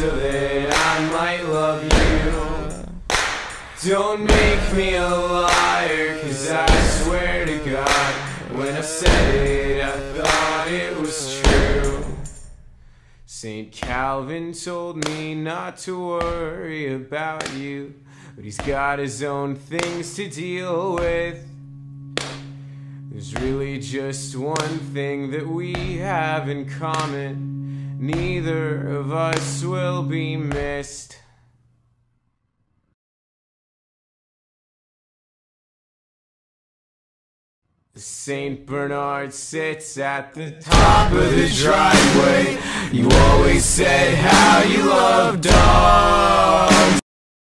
so that I might love you. Don't make me a liar, cause I swear to God, when I said it, I thought it was true. St. Calvin told me not to worry about you, but he's got his own things to deal with. There's really just one thing that we have in common. Neither of us will be missed. St. Bernard sits at the top of the driveway. You always said how you love dogs.